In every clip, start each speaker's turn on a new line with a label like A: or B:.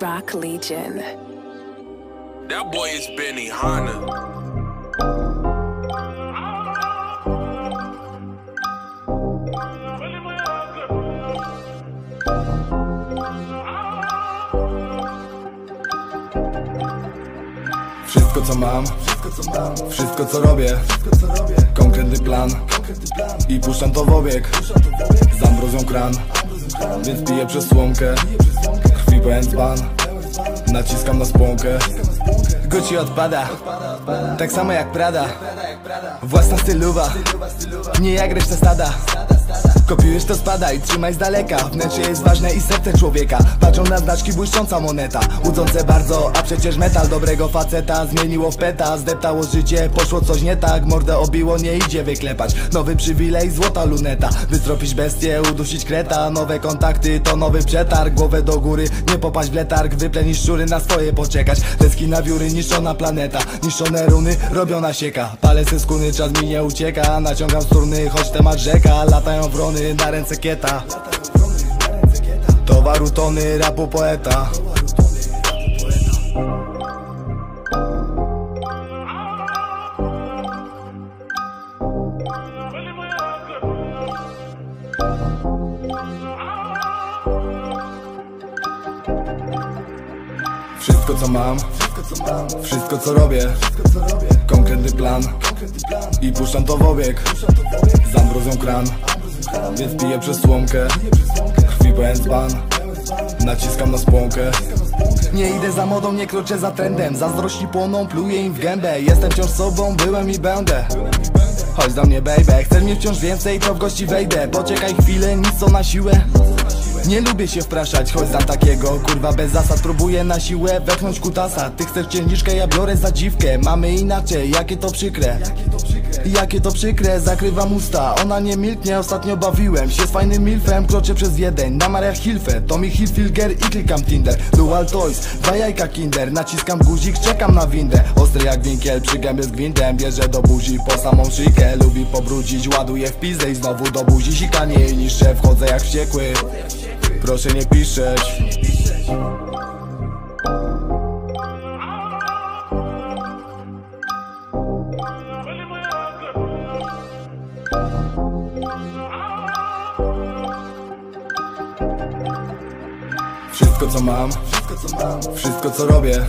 A: Rock Legion.
B: That boy is Benny Hanna.
C: Wszystko co mam, wszystko co robię Konkretny plan i puszczam to w obieg Z ambrozją kran, więc piję przez słomkę Krwi pełen dzban, naciskam na spłonkę Gucci odpada, tak samo jak Prada Własna stylowa, nie jak reszta stada. Kopiujesz to spada i trzymaj z daleka. Wnętrze jest ważne i serce człowieka. Patrzą na znaczki błyszcząca moneta. Łudzące bardzo, a przecież metal dobrego faceta Zmieniło w peta, zdeptało życie Poszło coś nie tak, mordę obiło, nie idzie wyklepać. Nowy przywilej, złota luneta. Wystropić bestię, udusić kreta. Nowe kontakty, to nowy przetarg. Głowę do góry, nie popaść w letarg. Wyplenić szczury, na swoje poczekać. Deski na wióry, niszczona planeta. Niszczone runy, robiona sieka. Palę skuny, czas mi nie ucieka Naciągam struny, choć temat rzeka. Latają wrony, na ręce kieta. Towaru tony, rapu poeta Wszystko co mam, wszystko co robię. Konkretny plan. I puszczam to w obieg. Z kran, więc piję przez słomkę. Krwi pełen dzban, naciskam na spłonkę. Nie idę za modą, nie kroczę za trendem. Zazdrości płoną, pluję im w gębę. Jestem wciąż sobą, byłem i będę. Chodź do mnie baby, chcesz mnie wciąż więcej, to w gości wejdę. Poczekaj chwilę, nic co na siłę nie lubię się wpraszać, choć za takiego Kurwa bez zasad, próbuję na siłę wepchnąć kutasa. Ty chcesz ciężniczkę, ja biorę za dziwkę. Mamy inaczej, jakie to przykre. Jakie to przykre, zakrywam usta. Ona nie milknie, ostatnio bawiłem się z fajnym milfem. Kroczę przez Wiedeń, na Mariach Hilfe. Tommy Hilfiger i klikam Tinder. Dual Toys, dwa jajka Kinder. Naciskam guzik, czekam na windę. Ostry jak winkiel, przy gębie z gwintem. Bierze do buzi po samą szykę Lubi pobrudzić, ładuje w pizdę i znowu do buzi. Sikanie i niższe, wchodzę jak wściekły Proszę nie piszeć. Wszystko co mam, wszystko co robię.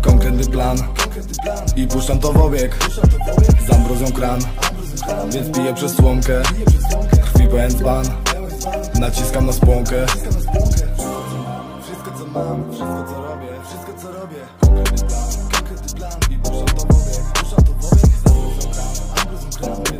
C: Konkretny plan i puszczam to w obieg. Z kran, więc piję przez słomkę. Krwi pełen dzban, naciskam na spłonkę. Wszystko co mam, wszystko co robię, wszystko co robię. Konkretny plan, konkretny plan i puszczam to w obieg Puszczam to w obieg,